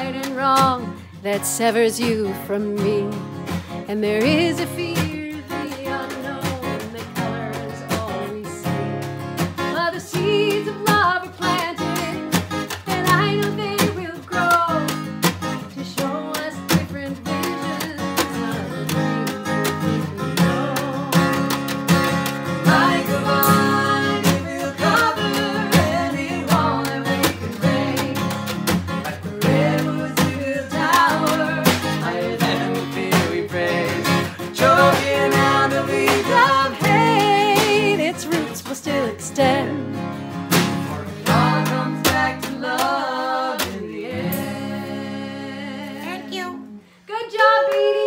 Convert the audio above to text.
right and wrong that severs you from me. And there is a feeling. job, Edie.